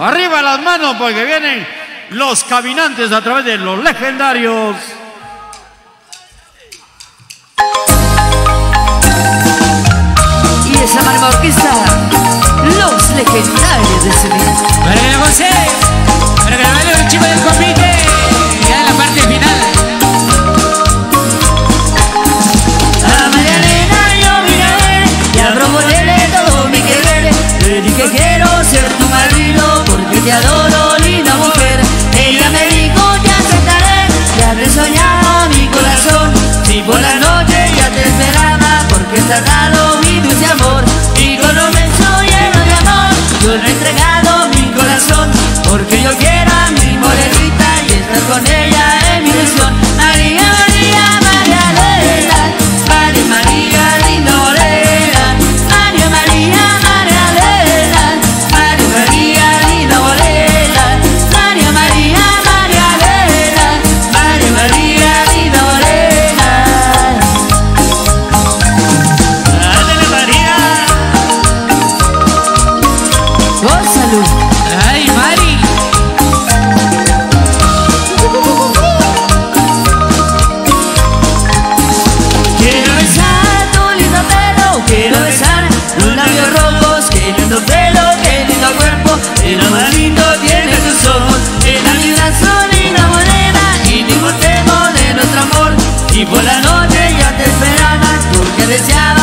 Arriba las manos porque vienen los caminantes a través de los legendarios. Y esa marma los legendarios de Sevilla. su pues vida. Y por la noche ya te esperaban porque deseaba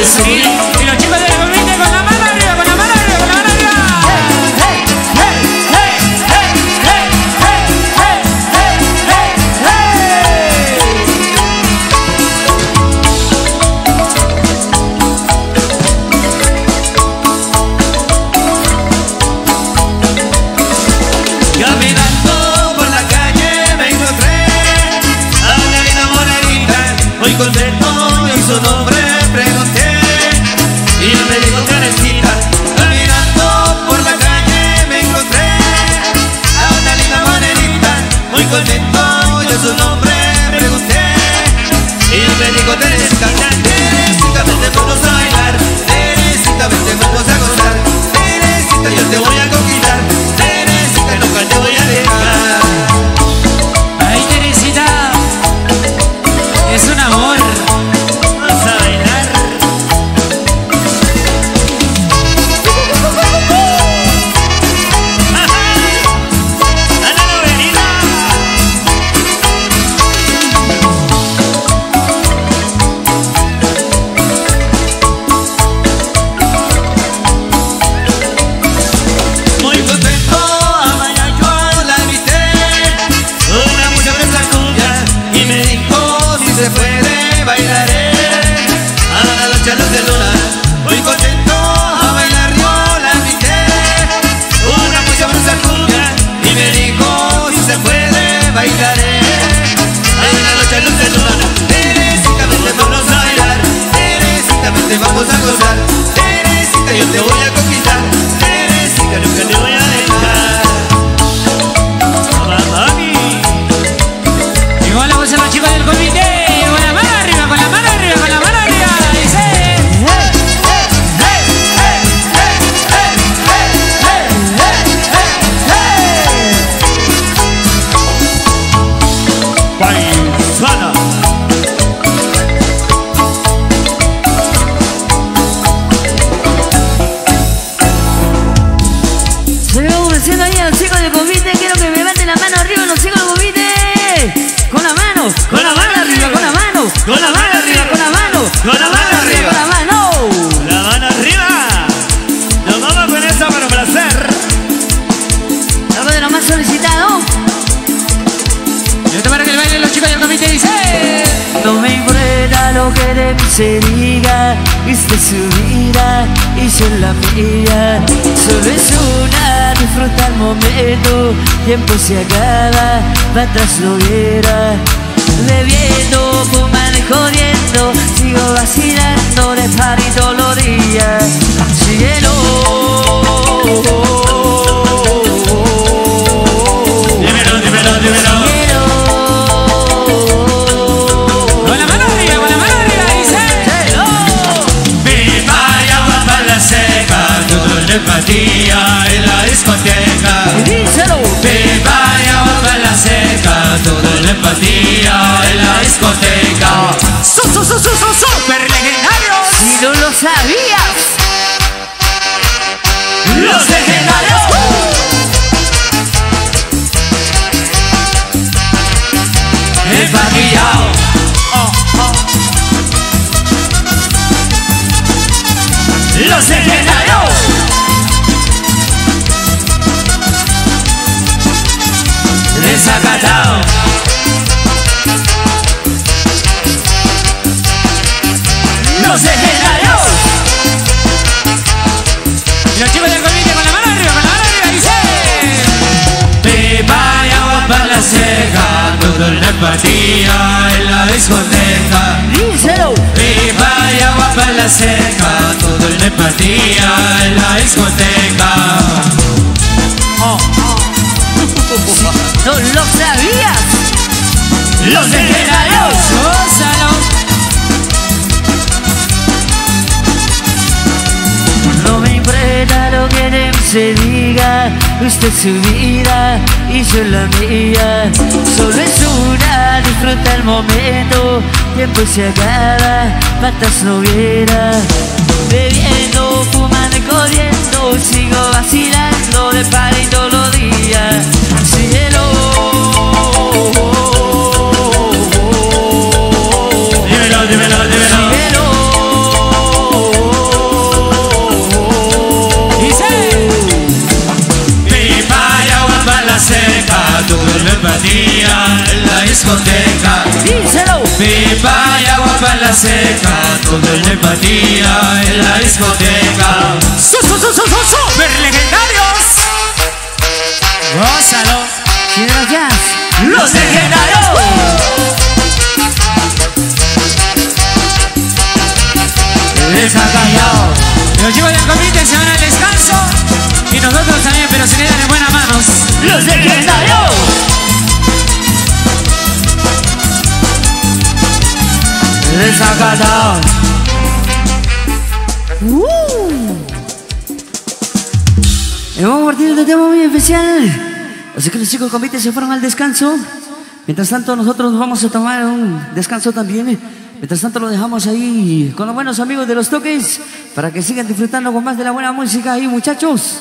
Y, los chicos de la familia con la mano arriba, con la mano arriba, con la mano arriba. Hey, por la calle me encontré a una enamorada, muy contento y su nombre. cuidado. Y esta que le bailen los chicos del comité dice. Eh. No me importa lo que de mí se diga, viste su vida y yo la mía. Solo es una, disfruta el momento, tiempo se acaba, para atrás viera. Bebiendo, fumando y jodiendo, sigo vacilando de par y todos los días. Empatía en la discoteca. Su, su, su, su, su, super legendarios. Si no lo sabías Los legendarios. Y los chicos del comité con la mano arriba, con la mano arriba, dice. Y agua para la seca, todo en la empatía en la discoteca. Díselo importa lo que de mí se diga. Usted es su vida y yo la mía. Solo es una, disfruta el momento. Tiempo se acaba, patas no viera discoteca. Díselo Pipa y agua para la seca, todo en la empatía en la discoteca. Su, su, su, su, su, super legendarios. Gózalo. Gracias Los legendarios. Deja callado. Los chicos del comité se van al Y vamos a partir de un tema muy especial. Así que los chicos comité se fueron al descanso. Mientras tanto, nosotros nos vamos a tomar un descanso también. Mientras tanto, lo dejamos ahí con los buenos amigos de los toques para que sigan disfrutando con más de la buena música ahí, muchachos.